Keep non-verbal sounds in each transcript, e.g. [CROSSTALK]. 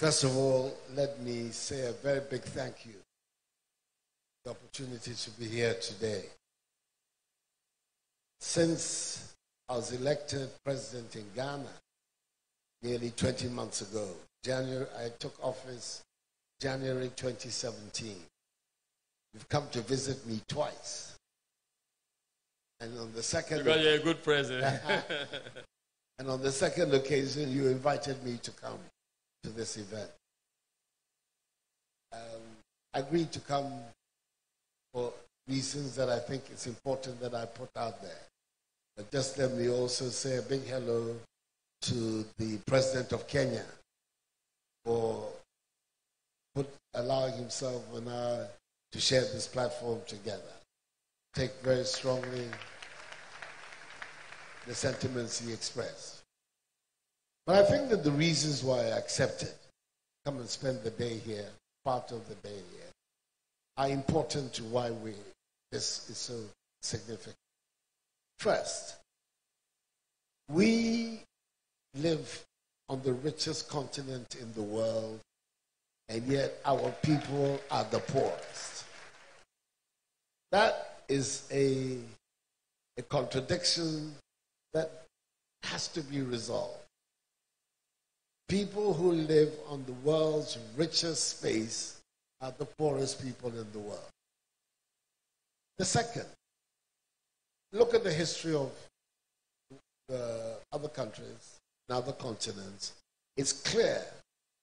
First of all, let me say a very big thank you. For the opportunity to be here today. Since I was elected president in Ghana nearly 20 months ago, January, I took office January 2017. You've come to visit me twice. And on the second Because you're a good president. [LAUGHS] and on the second occasion you invited me to come to this event. Um, I agreed to come for reasons that I think it's important that I put out there. But just let me also say a big hello to the President of Kenya for put, allowing himself and I to share this platform together. Take very strongly the sentiments he expressed. But I think that the reasons why I accepted come and spend the day here, part of the day here, are important to why we this is so significant. First, we live on the richest continent in the world, and yet our people are the poorest. That is a, a contradiction that has to be resolved. People who live on the world's richest space are the poorest people in the world. The second, look at the history of the other countries and other continents. It's clear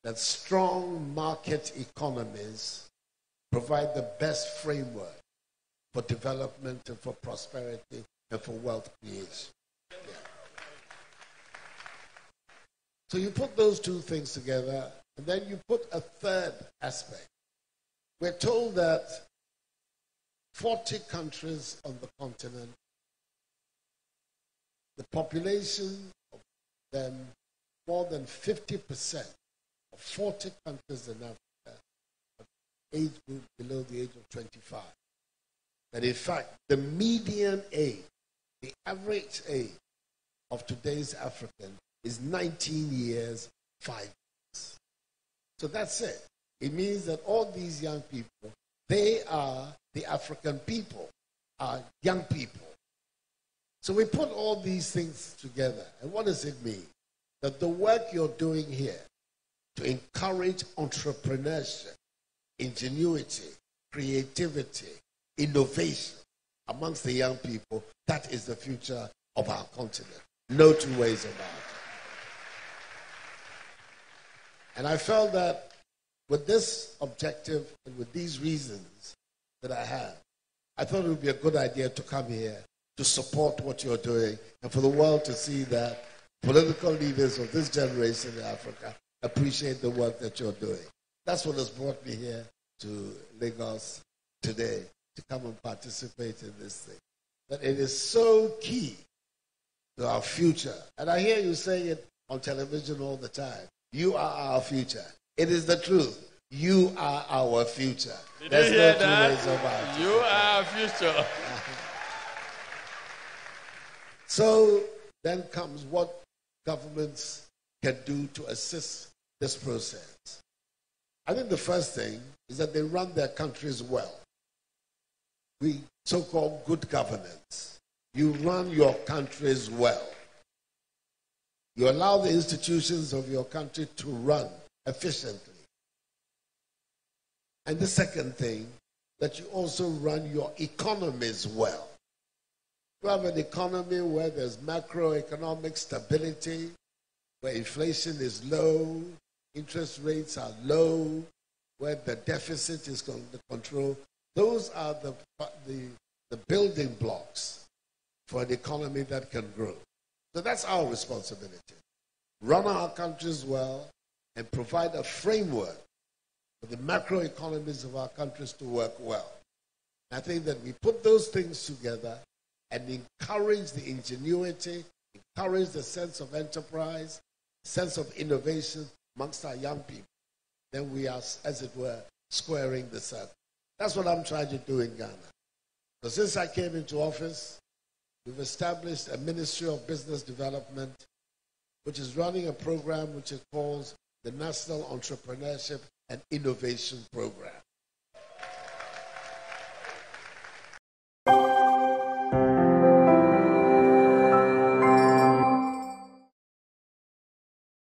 that strong market economies provide the best framework for development and for prosperity and for wealth creation. So you put those two things together, and then you put a third aspect. We're told that 40 countries on the continent, the population of them, more than 50% of 40 countries in Africa, age group below the age of 25. That in fact, the median age, the average age of today's African is 19 years, 5 years. So that's it. It means that all these young people, they are the African people, are young people. So we put all these things together. And what does it mean? That the work you're doing here to encourage entrepreneurship, ingenuity, creativity, innovation amongst the young people, that is the future of our continent. No two ways about it. And I felt that with this objective and with these reasons that I have, I thought it would be a good idea to come here to support what you're doing and for the world to see that political leaders of this generation in Africa appreciate the work that you're doing. That's what has brought me here to Lagos today to come and participate in this thing. That it is so key to our future. And I hear you saying it on television all the time. You are our future. It is the truth. You are our future. Did There's you hear no two that? ways about it. You are our future. [LAUGHS] So then comes what governments can do to assist this process. I think the first thing is that they run their countries well. We so called good governance. You run your countries well. You allow the institutions of your country to run efficiently. And the second thing, that you also run your economies well. You have an economy where there's macroeconomic stability, where inflation is low, interest rates are low, where the deficit is under control. Those are the, the, the building blocks for an economy that can grow. So that's our responsibility. Run our countries well and provide a framework for the macroeconomies of our countries to work well. I think that we put those things together and encourage the ingenuity, encourage the sense of enterprise, sense of innovation amongst our young people. Then we are, as it were, squaring the circle. That's what I'm trying to do in Ghana. Since I came into office, we've established a Ministry of Business Development, which is running a program which it calls the National Entrepreneurship and Innovation Program.